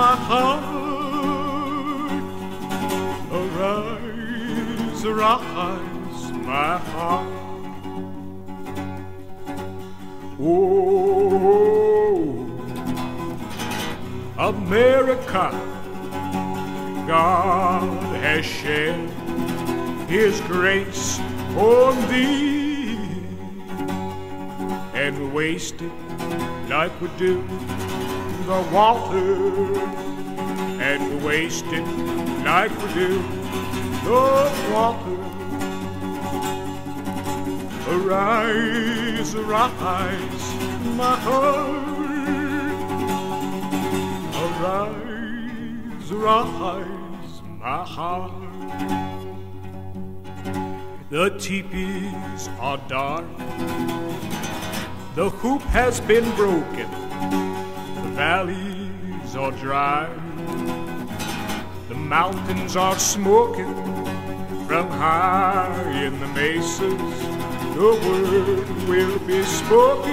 my heart. Arise, arise, my heart. Oh, America, God has shed His grace on thee and wasted like we do the water and wasted like we do the water. Arise, arise, my heart. Arise, arise, my heart. The teepees are dark. The hoop has been broken. The valleys are dry. The mountains are smoking from high in the mesas. The word will be spoken,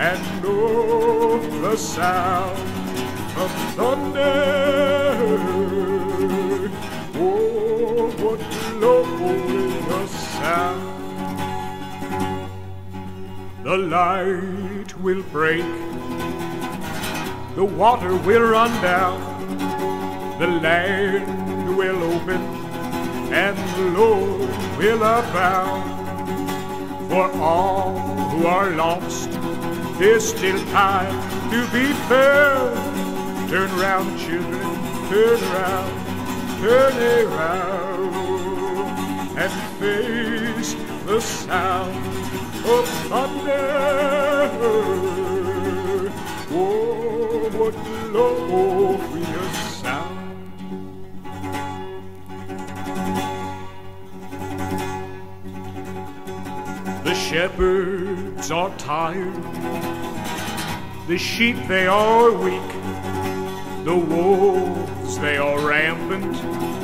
and oh, the sound of thunder. Oh, what glorious sound! The light will break, the water will run down, the land will open, and the Lord will abound. For all who are lost, there's still time to be found. Turn round, children, turn around, turn around, and face the sound of thunder. Oh, what glorious sound! The shepherds are tired, the sheep they are weak, the wolves they are rampant,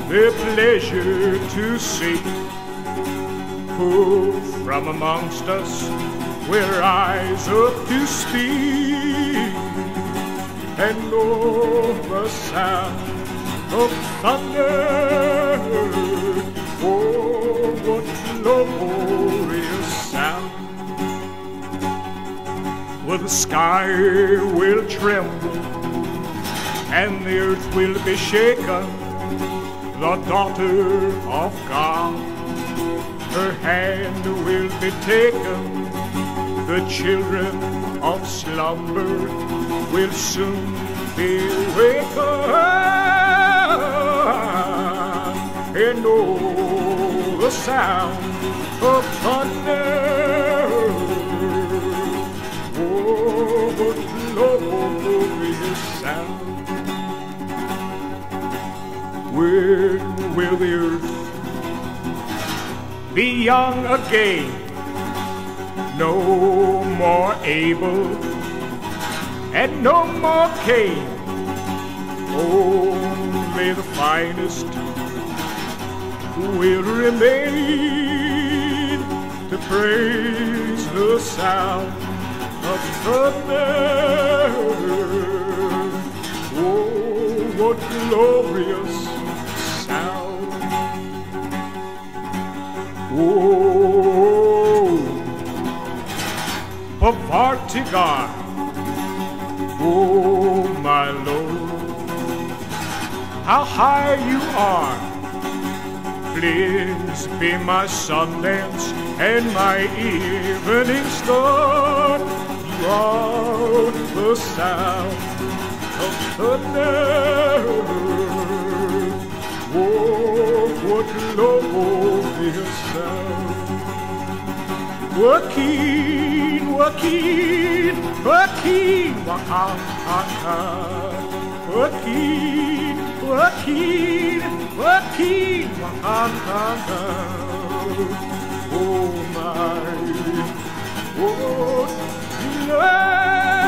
their pleasure to seek who from amongst us will rise up to speak and know the sound of thunder. Oh, what glorious sound! Well, the sky will tremble and the earth will be shaken. The daughter of God her hand will be taken. The children of slumber will soon be wakened. And oh, the sound of thunder. Oh, glorious sound. When will the earth be young again. No more Abel and no more Cain. Only the finest will remain to praise the sound of thunder. Oh, what glorious Oh, Parvardigar, oh my Lord, how high you are. Please be my Sundance and my evening star. You are the sound of thunder. Oh, what glorious sound. Joaquin, Joaquin, Joaquin, Oaxaca. Joaquin, Joaquin, Joaquin, Oaxaca. Oh my, oh, love.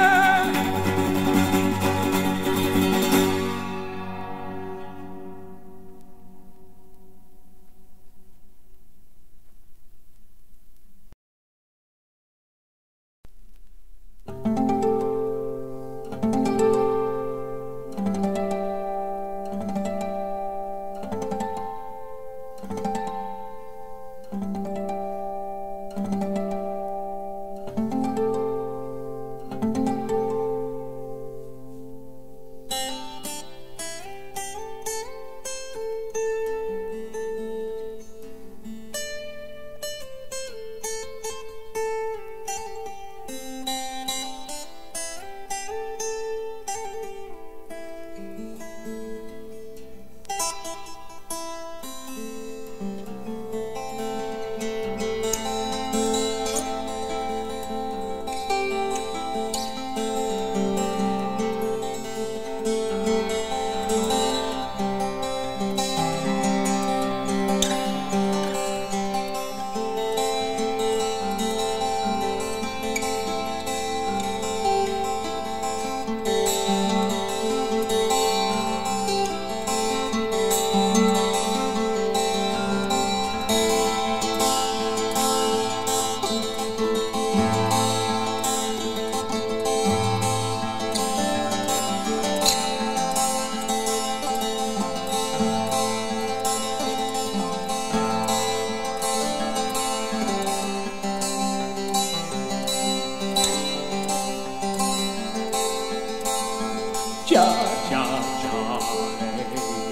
Cha cha cha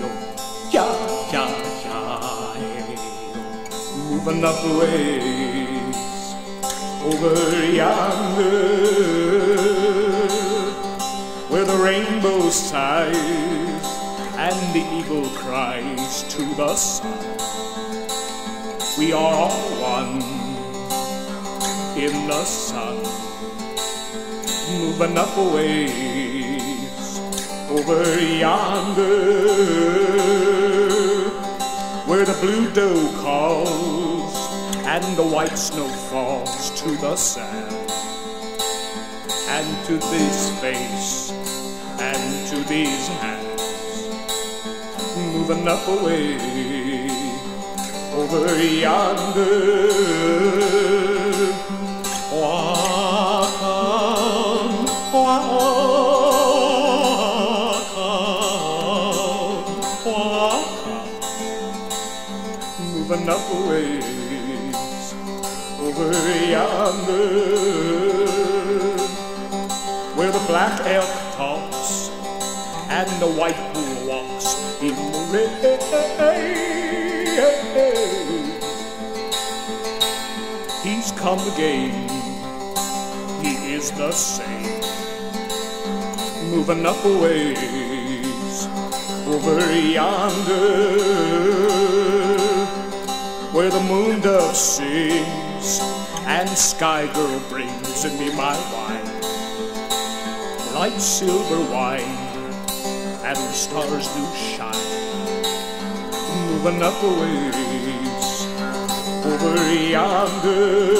yo, cha cha cha hey yo. Moving up the ways over yonder, where the rainbow sighs and the eagle cries to the sun. We are all one in the sun, moving up a ways over yonder, where the blue doe calls and the white snow falls to the sand, and to this face and to these hands, moving up away over yonder. Ways over yonder, where the black elk talks and the white bull walks in the rain. He's come again. He is the same. Moving up a ways over yonder, where the moon dove sings and sky girl brings in me my wine, light silver wine, and the stars do shine. Moving up a ways over yonder.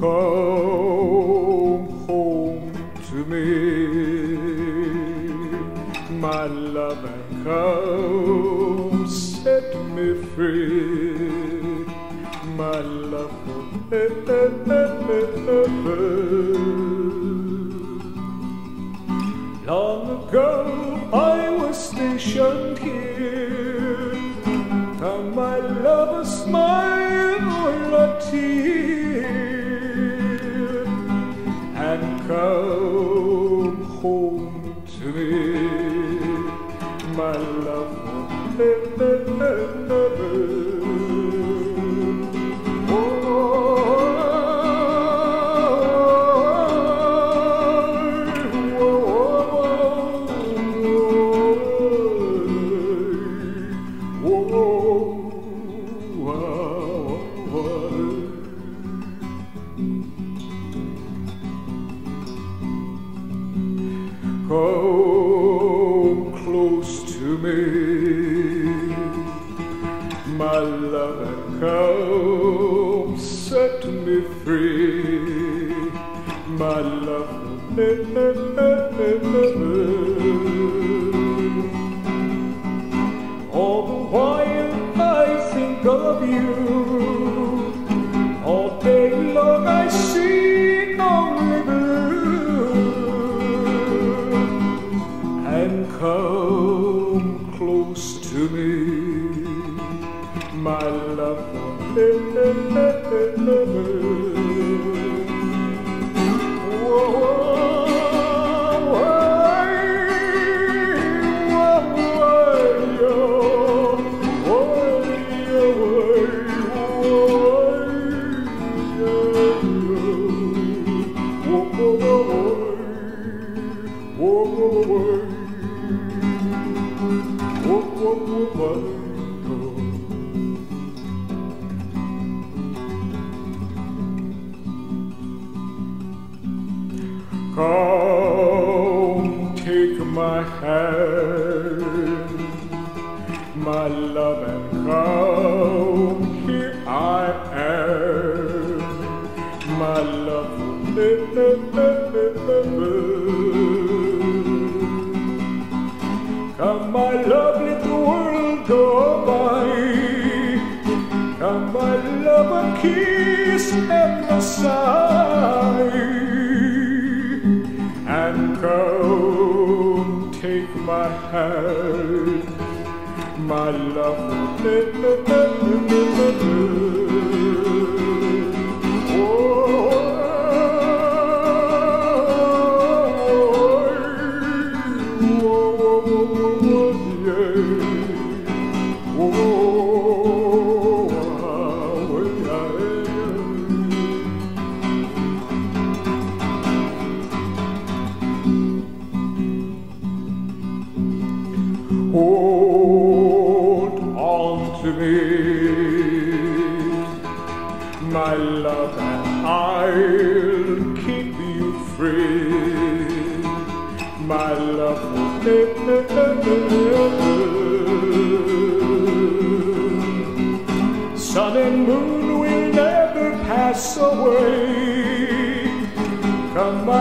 Come home to me, my love, and come set me free, my love Long ago I was stationed here, and my love a smile or a tear. come home. Oh.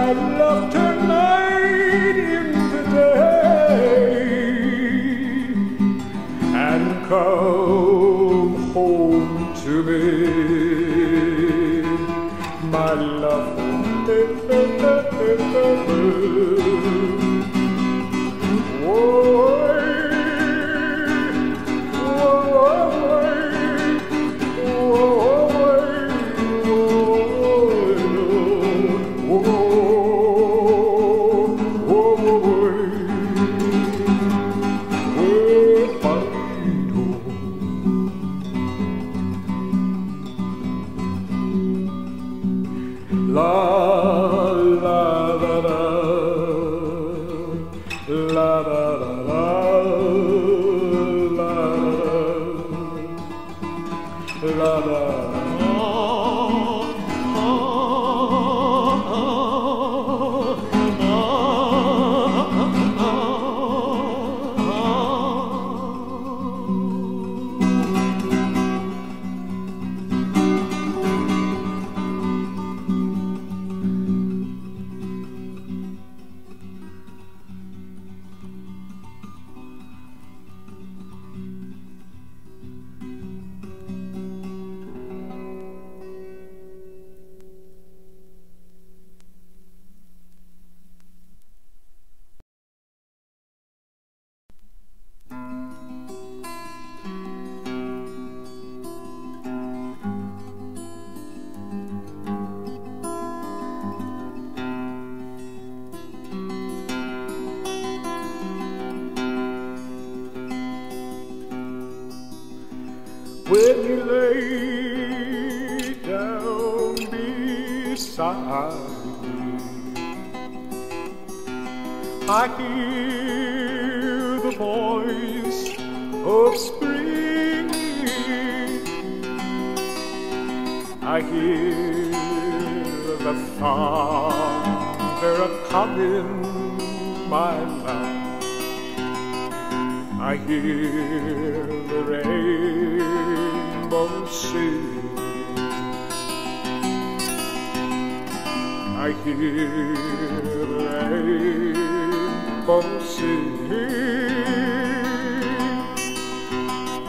My love, turn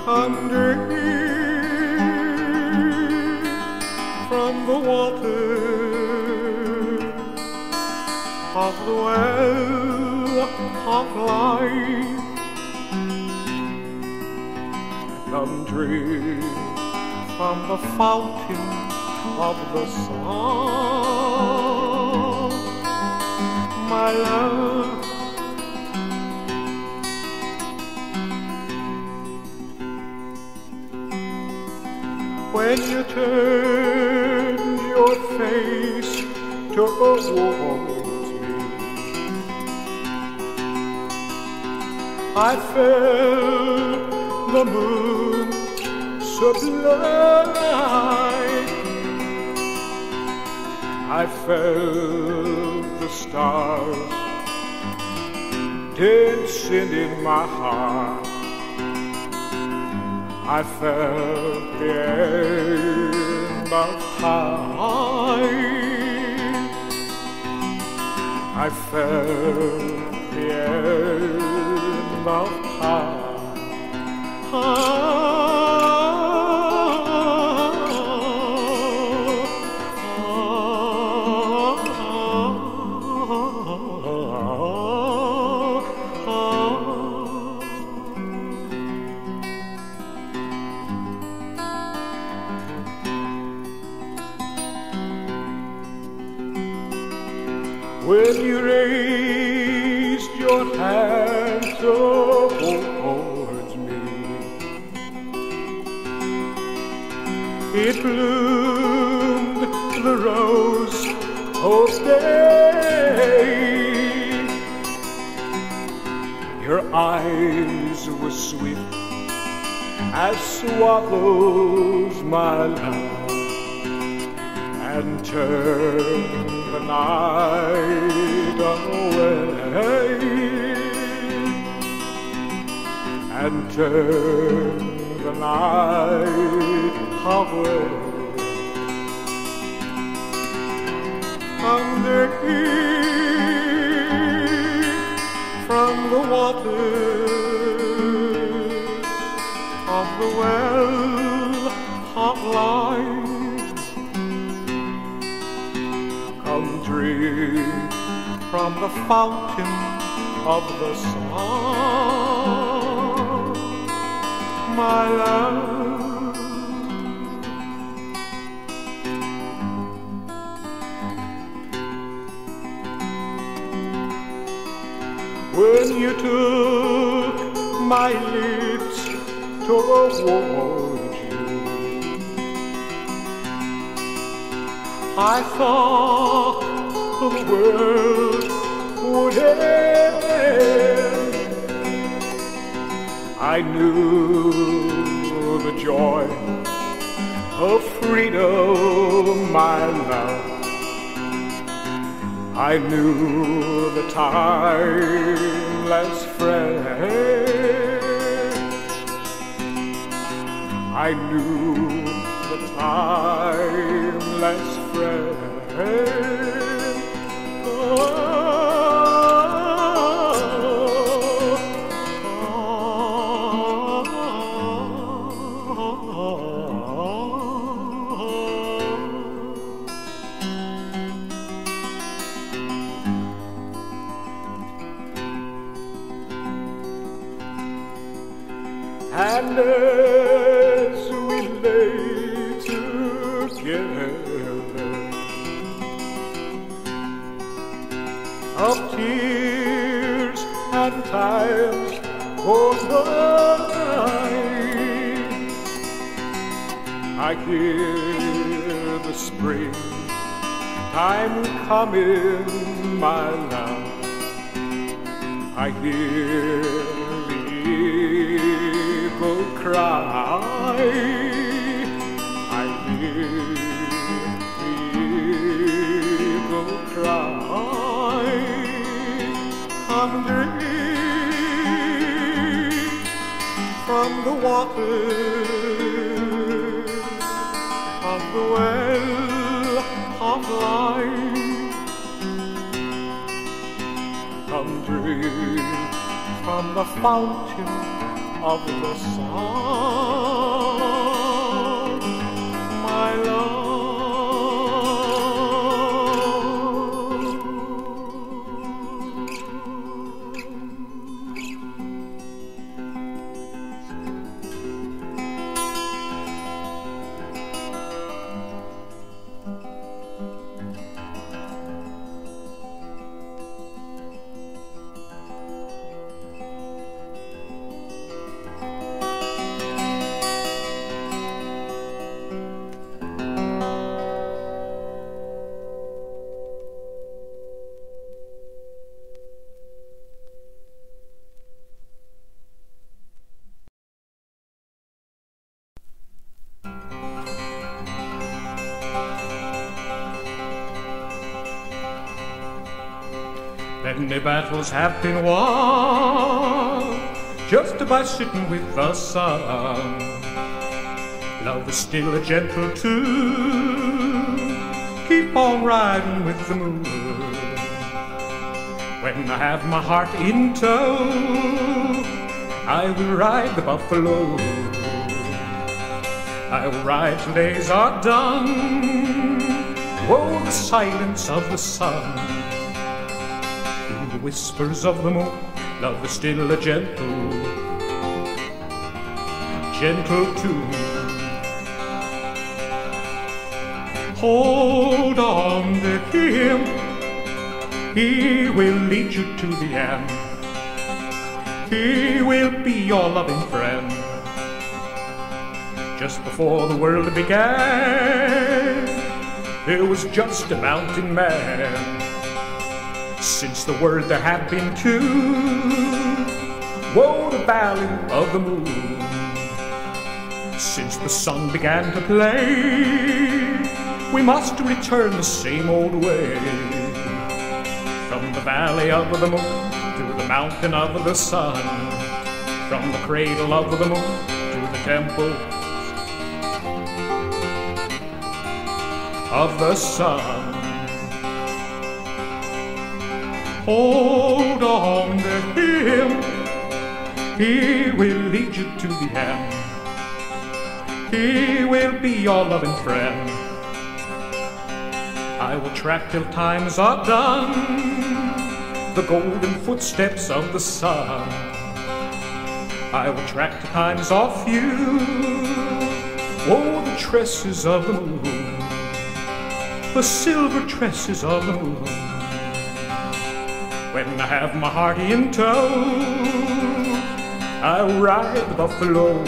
Under from the water of the well of life. Come drink from the fountain of the sun, my love. When you turn your face towards me, I felt the moon sublime. I felt the stars dancing in my heart. I felt the end of time. I felt the end of time. When you raised your hand towards me, it bloomed the rose of day. Your eyes were swift as swallows, my love, and turned night away and turn the night away on the key from the waters of the well of life. From the fountain of the sun, my love. When you took my lips toward you, I thought the world I knew the joy of freedom, my love. I knew the timeless friend. I knew the timeless friend. Hear the spring time coming, my love. I hear the eagle cry. I hear the eagle cry. Come drink from the waters of life. Come drink from the fountain of the sun, Have been won just by sitting with the sun. Love is still a gentle tune. Keep on riding with the moon. When I have my heart in tow, I will ride the buffalo. I will ride till days are done. Oh, the silence of the sun the whispers of the moon, love is still a gentle, gentle tune. Hold on to him, he will lead you to the end. He will be your loving friend. Just before the world began, there was just a mountain man. Since the word there have been two, woe the valley of the moon. Since the sun began to play, we must return the same old way. From the valley of the moon to the mountain of the sun, from the cradle of the moon to the temple of the sun. Hold on to him, he will lead you to the end. He will be your loving friend. I will track till times are done the golden footsteps of the sun. I will track till times are few. Oh, the tresses of the moon, the silver tresses of the moon. When I have my heart in tow, I ride the buffalo.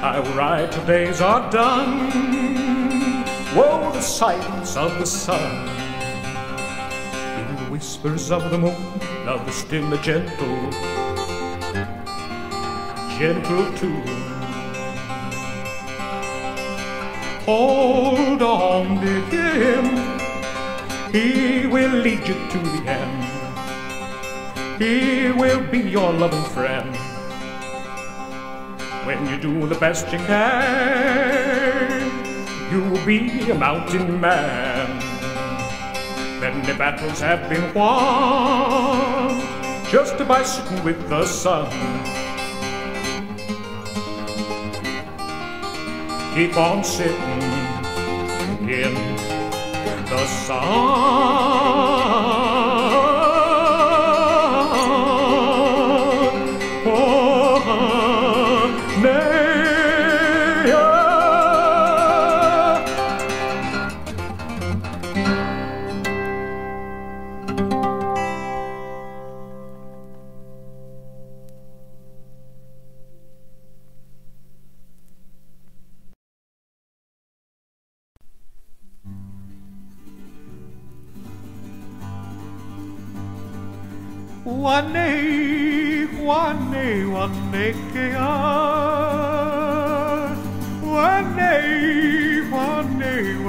I ride till days are done. Woe the silence of the sun. In the whispers of the moon, love is still a gentle, gentle tune. Hold on to him, he will lead you to the end. He will be your loving friend when you do the best you can. You'll be a mountain man. Many battles have been won just by sitting with the sun. Keep on sitting in the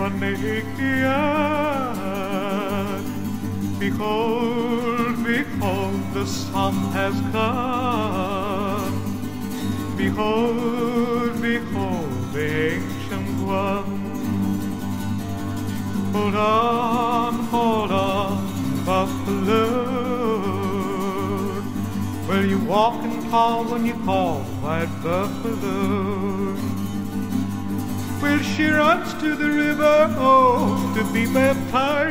wane. Behold, behold, the sun has come. Behold, behold, the ancient one. Hold on, hold on, buffalo. Will you walk and call when you call, white buffalo? Well, she runs to the river, oh, to be baptized.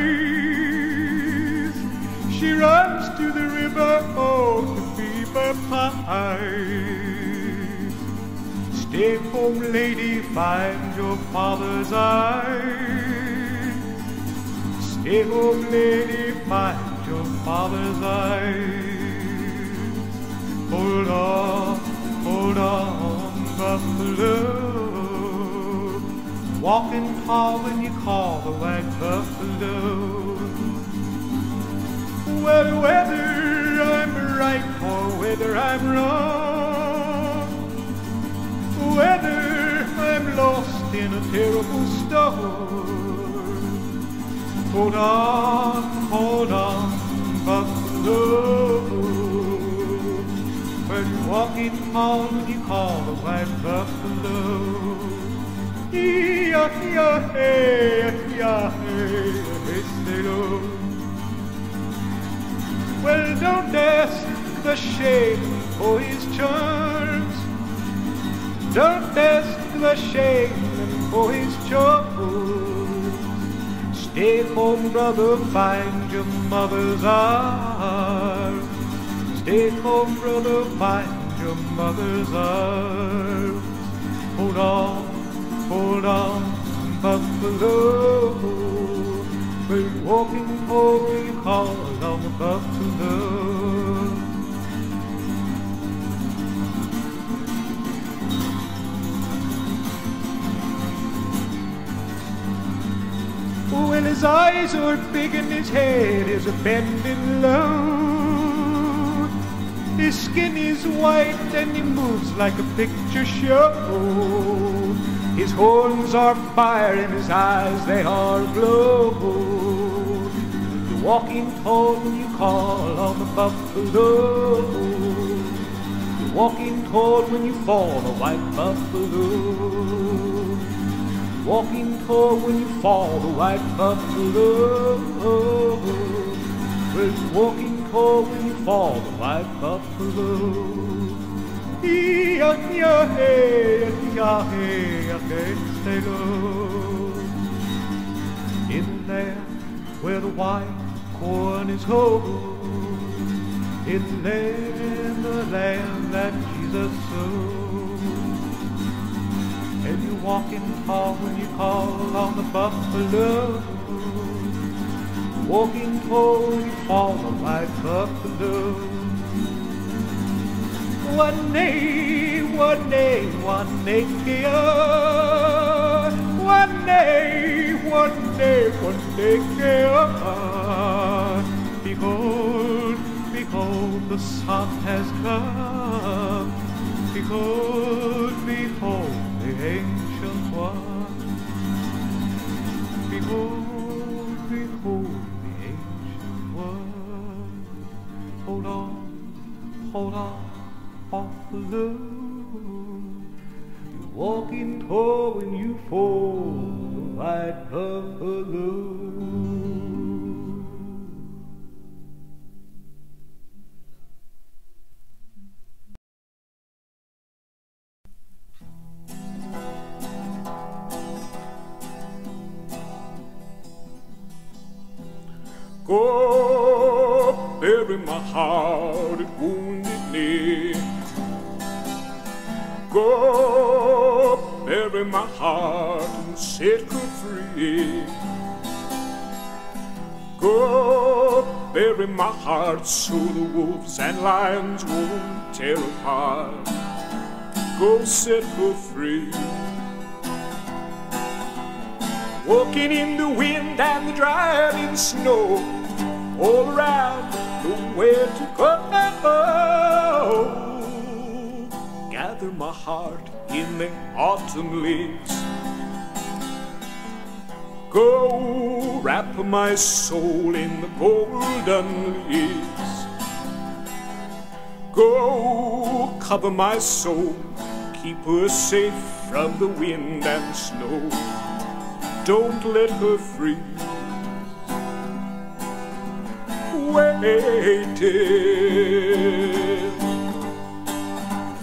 She runs to the river, oh, to be baptized. Stay home, lady, find your father's eyes. Stay home, lady, find your father's eyes. Hold on, hold on, buffalo. Walking tall when you call the white buffalo. Well, whether I'm right or whether I'm wrong, whether I'm lost in a terrible storm, hold on, hold on, buffalo. You're walking tall when you call the white buffalo. Well, don't ask the shame for his charms. Don't ask the shame for his charms. Stay home, brother, find your mother's arms. Stay home, brother, find your mother's arms. Hold on, hold on, buffalo. We're walking you call on the buffalo. When his eyes are big and his head is bending low. His skin is white and he moves like a picture show. His horns are fire and his eyes they are glow. The walking tone you call on the buffalo. Walking tall when you fall, a white buffalo. Walking tall when you fall, the white buffalo. Walking tall when you fall, the white buffalo. In the land where the white corn is whole, in the land, the land that Jesus sowed. And you walk walking tall when you call on the buffalo. Walking tall you fall the One day, one day, one day, yeah. One day, one day, one day, yeah. Behold, behold, the sun has come. Behold, behold, the ancient one. Behold, behold, the ancient one. Hold on, hold on, buffalo. You walk in tall when you fall, the white buffalo. Go bury my heart at wounded knee. Go bury my heart and set her free. Go bury my heart so the wolves and lions won't tear apart. Go set her free. Walking in the wind and the driving snow, all around, nowhere to go. My heart in the autumn leaves. Go wrap my soul in the golden leaves. Go cover my soul, keep her safe from the wind and snow don't let her freeze. Waiting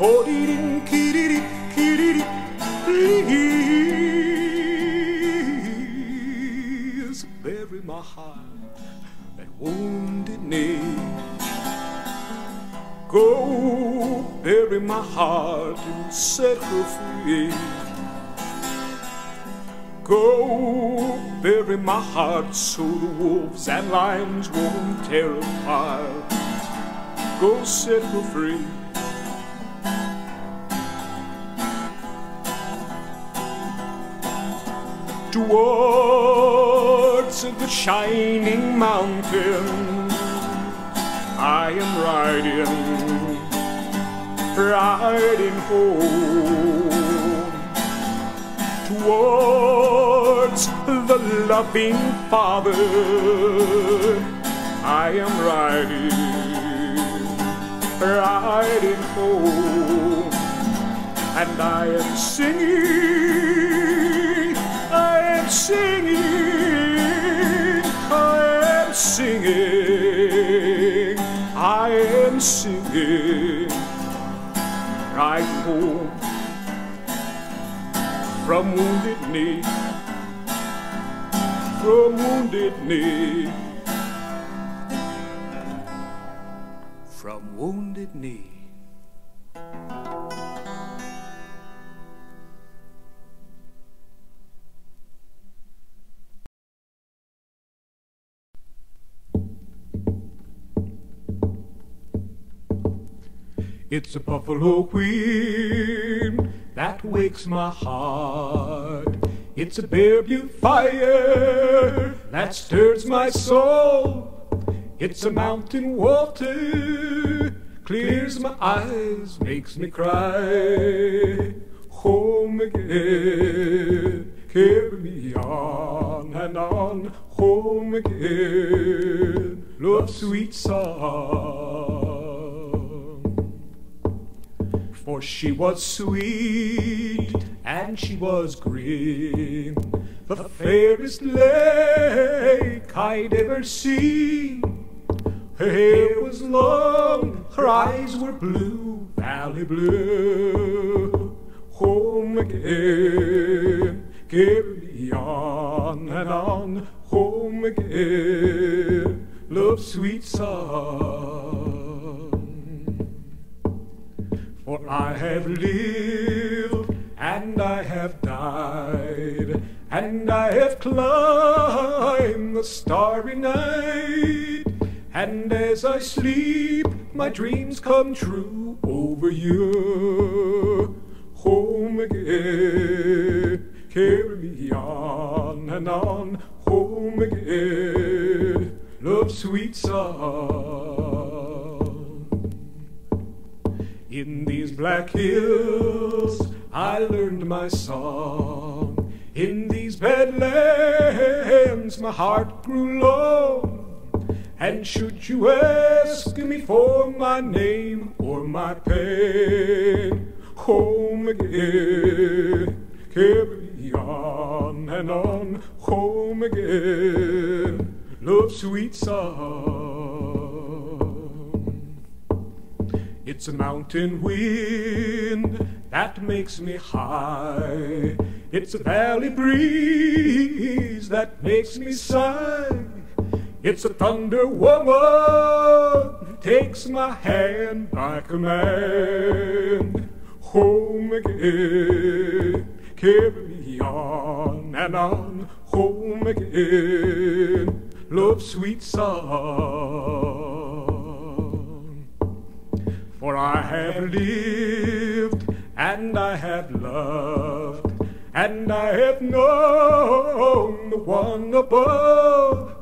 Please bury my heart at wounded knee. Go bury my heart and set her free. Go bury my heart so the wolves and lions won't tear apart. Go set her free. Towards the shining mountain, I am riding, riding home towards the loving Father. I am riding, riding home, and I am singing, singing, I am singing, I am singing, right home from wounded knee, from wounded knee, from wounded knee. It's a buffalo queen that wakes my heart. It's a butte fire that stirs my soul. It's a mountain water clears my eyes, makes me cry. Home again, carry me on and on. Home again, love sweet song. She was sweet and she was green, the fairest lake I'd ever seen. Her hair was long, her eyes were blue, valley blue. Home again, carry on and on. Home again, love sweet song. For I have lived and I have died, and I have climbed the starry night. And as I sleep, my dreams come true over you. Home again, carry me on and on. Home again, love sweet song. In these black hills, I learned my song. In these badlands, my heart grew low. And should you ask me for my name or my pain, home again, carry on and on, home again, love sweet song. It's a mountain wind that makes me high. It's a valley breeze that makes me sigh. It's a thunder woman takes my hand by command. Home again, carry me on and on. Home again, love sweet song. For I have lived and I have loved and I have known the one above.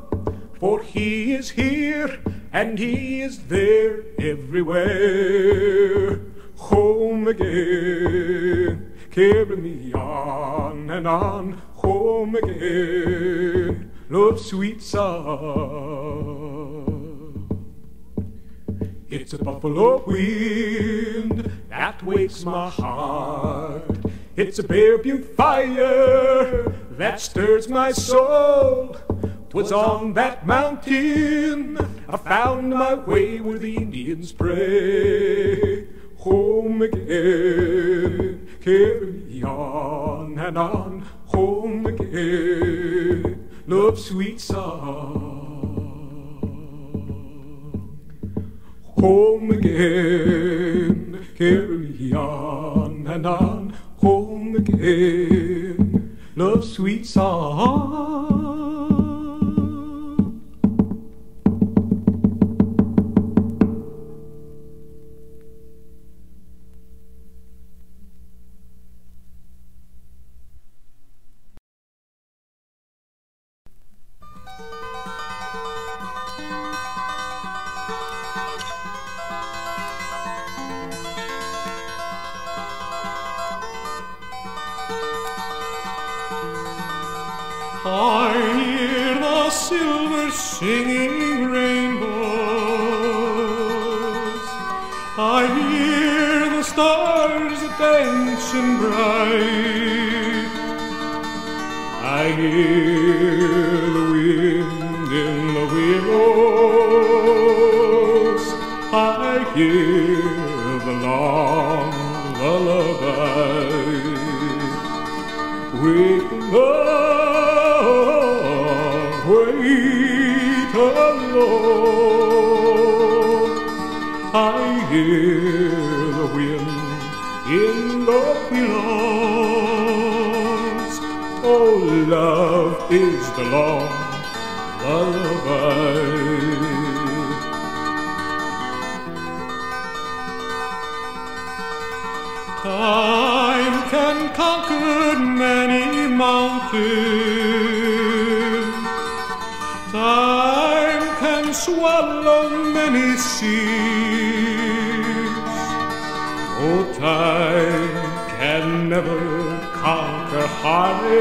For he is here and he is there everywhere. Home again, carry me on and on. Home again, love sweet song. It's a buffalo wind that wakes my heart. It's a Bear Butte fire that stirs my soul. 'Twas on that mountain I found my way where the Indians pray. Home again, carry on and on. Home again, love sweet song. Home again, carry me on and on. Home again, love sweet song. Many seas. Oh, time can never conquer heartache.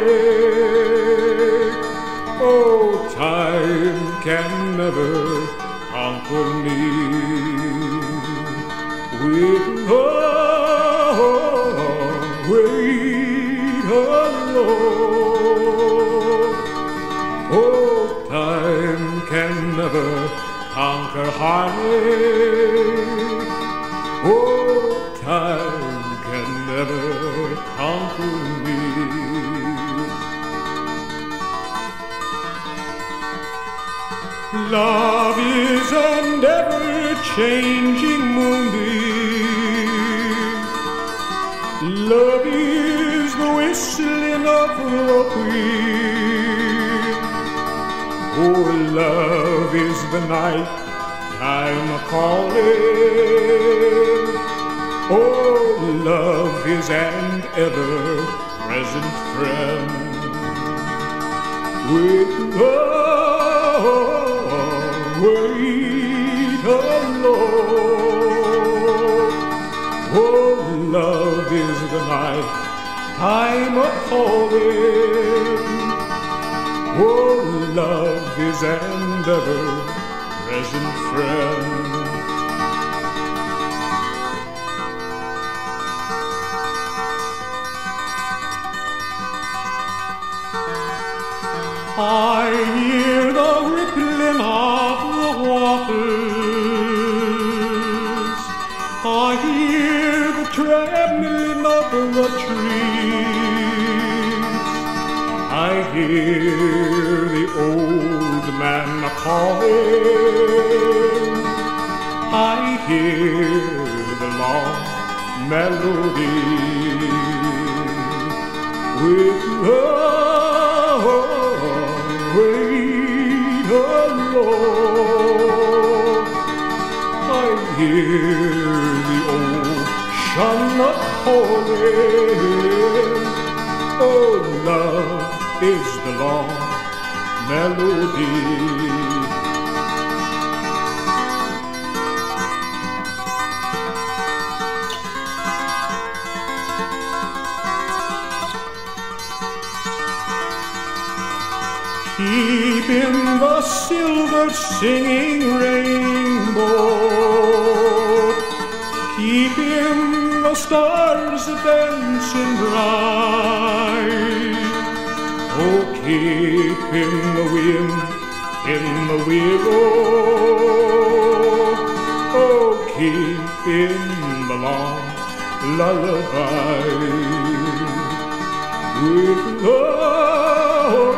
Oh, time can never conquer me. With love, wait alone. Oh, time can never conquer heartache. Oh, time can never conquer me. Love is an ever-changing moonbeam. Love is the whistling of the wind. Oh, love is the night time calling. Oh, love is an ever-present friend. With love, wait alone. Oh, love is the night of calling. Oh, love is an ever-present friend. I hear the rippling of the waters. I hear the trembling of the hear the old man calling. I hear the long melody with love wait alone. I hear the old ocean calling. Oh, love is the long melody. Keeping the silver singing rainbow, keeping the stars dancing bright. Oh, keeping the wind in the willow. Oh, keeping the long lullaby with love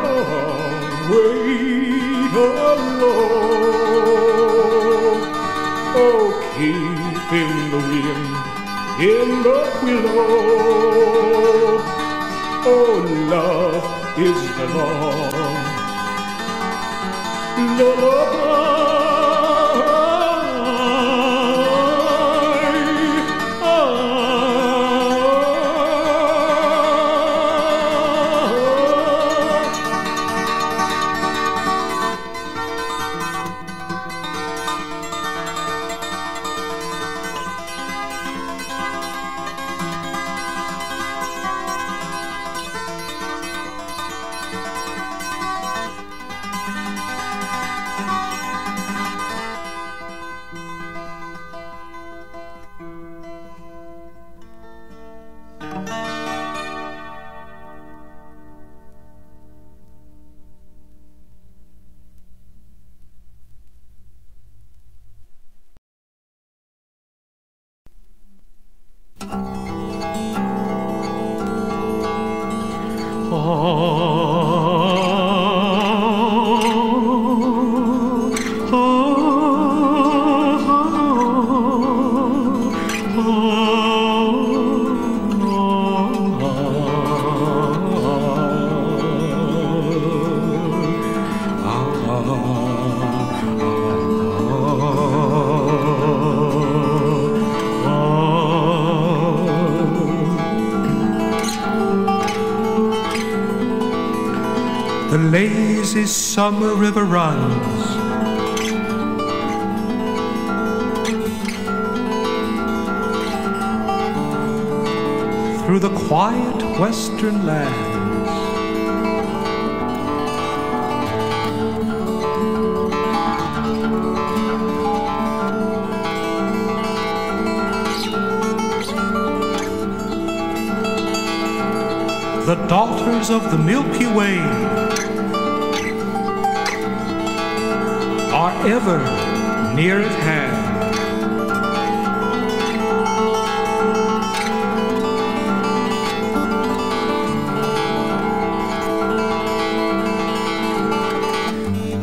wait alone. Oh, keeping the wind in the willow. Oh, love is the long lullaby. Lazy summer river runs. Through the quiet western lands. The daughters of the Milky Way are ever near at hand.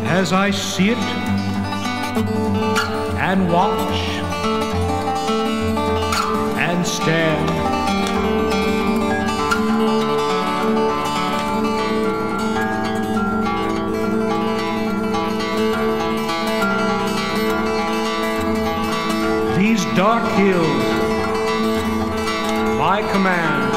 As I sit and watch and stand. Hills, my command.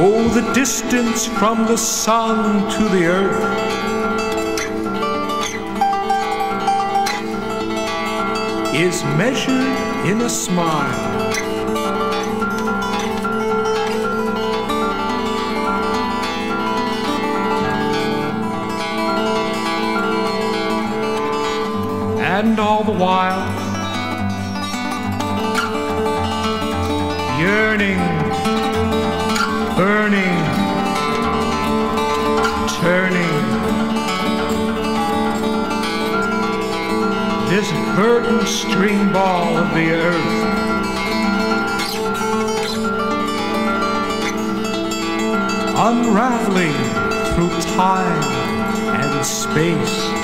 Oh, the distance from the sun to the earth. Is measured in a smile. And all the while, yearning, burning, turning. This burdened string ball of the earth. Unraveling through time and space.